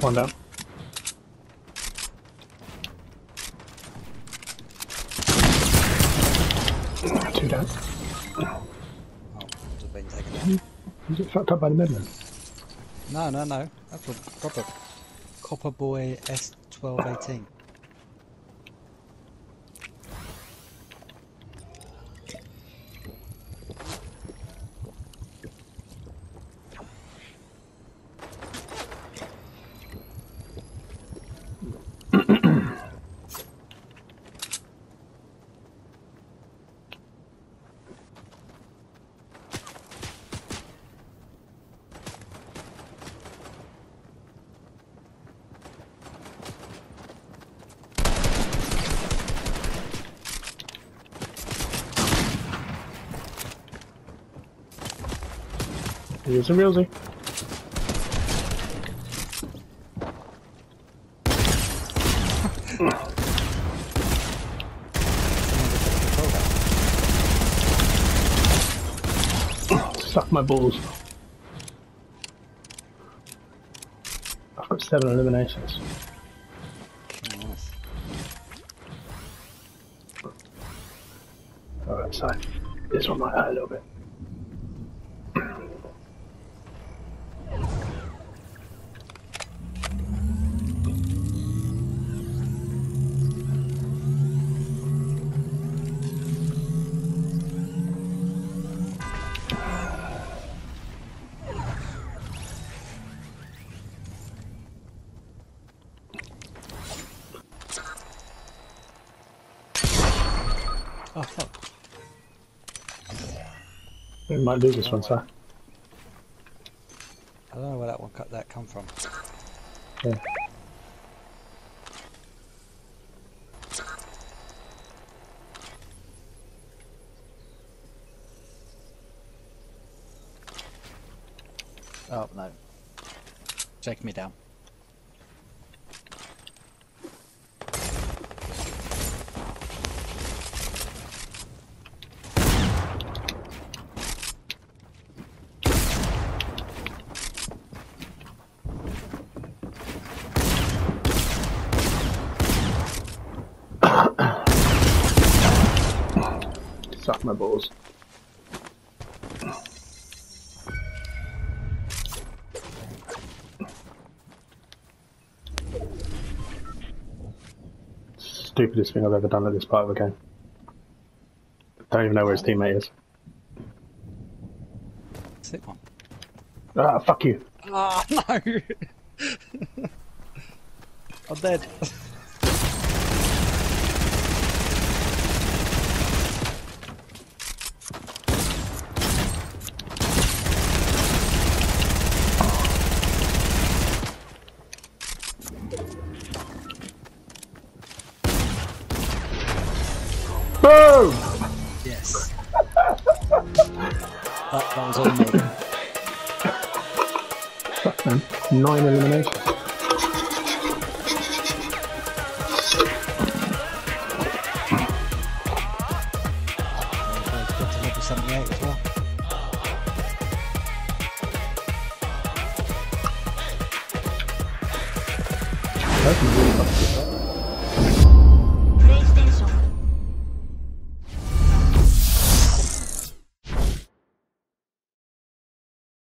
One down. Two down. Oh, just been taken down. You get fucked up by the Midland. No, no, no. That's a proper Copper Boy S1218. Here's a realsy. Suck my balls. I've got seven eliminations. Nice. Alright, so this one might hurt a little bit. Oh, fuck. We might lose this one, sir. I don't know where that one cut that come from. Yeah. Oh, no. Take me down. Suck my balls. Stupidest thing I've ever done at this part of the game. Don't even know where his teammate is. Sick one. Ah, fuck you. Oh, no! I'm dead. Boom! Yes. that, that was on me. Nine eliminations. Got to level 78 as well. That's really fucking good.